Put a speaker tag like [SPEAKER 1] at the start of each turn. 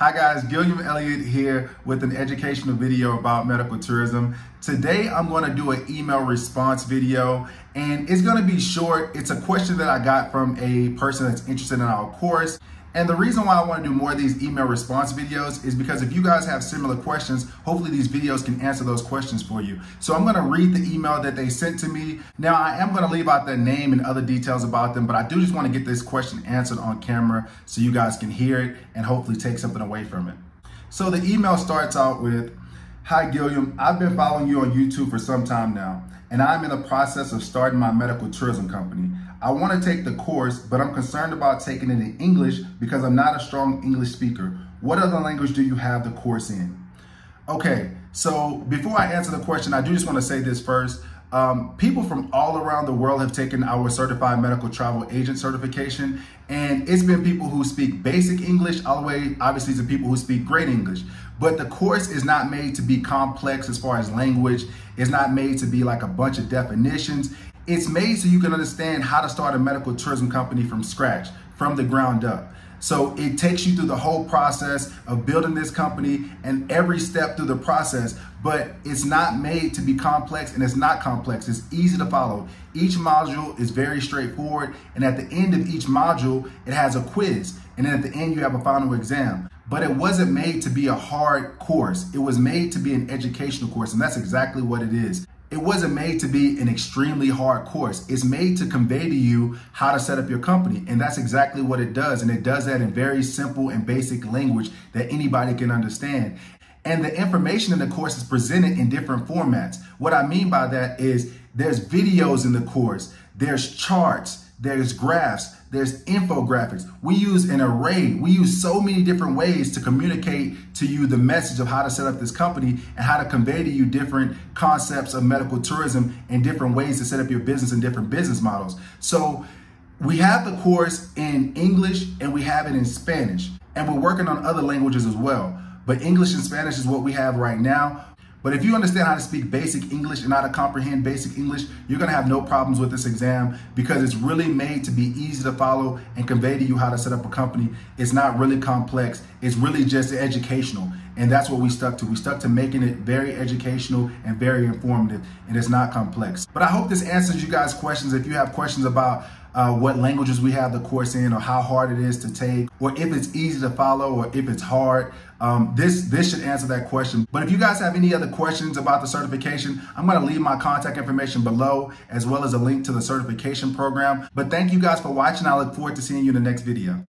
[SPEAKER 1] Hi guys, Gilliam Elliott here with an educational video about medical tourism. Today I'm going to do an email response video and it's going to be short. It's a question that I got from a person that's interested in our course. And the reason why I want to do more of these email response videos is because if you guys have similar questions, hopefully these videos can answer those questions for you. So I'm going to read the email that they sent to me. Now I am going to leave out their name and other details about them, but I do just want to get this question answered on camera so you guys can hear it and hopefully take something away from it. So the email starts out with, Hi Gilliam, I've been following you on YouTube for some time now, and I'm in the process of starting my medical tourism company. I want to take the course, but I'm concerned about taking it in English because I'm not a strong English speaker. What other language do you have the course in? Okay, so before I answer the question, I do just want to say this first. Um, people from all around the world have taken our certified medical travel agent certification, and it's been people who speak basic English all the way, obviously, to people who speak great English. But the course is not made to be complex as far as language. It's not made to be like a bunch of definitions. It's made so you can understand how to start a medical tourism company from scratch, from the ground up. So it takes you through the whole process of building this company and every step through the process, but it's not made to be complex and it's not complex. It's easy to follow. Each module is very straightforward. And at the end of each module, it has a quiz. And then at the end, you have a final exam. But it wasn't made to be a hard course. It was made to be an educational course. And that's exactly what it is. It wasn't made to be an extremely hard course. It's made to convey to you how to set up your company. And that's exactly what it does. And it does that in very simple and basic language that anybody can understand. And the information in the course is presented in different formats. What I mean by that is there's videos in the course, there's charts, there's graphs, there's infographics. We use an array. We use so many different ways to communicate to you the message of how to set up this company and how to convey to you different concepts of medical tourism and different ways to set up your business and different business models. So we have the course in English and we have it in Spanish, and we're working on other languages as well. But English and Spanish is what we have right now. But if you understand how to speak basic English and how to comprehend basic English, you're gonna have no problems with this exam because it's really made to be easy to follow and convey to you how to set up a company. It's not really complex. It's really just educational. And that's what we stuck to. We stuck to making it very educational and very informative, and it's not complex. But I hope this answers you guys' questions. If you have questions about uh, what languages we have the course in or how hard it is to take or if it's easy to follow or if it's hard. Um, this this should answer that question. But if you guys have any other questions about the certification i'm going to leave my contact information below as well as a link to the certification program. But thank you guys for watching. I look forward to seeing you in the next video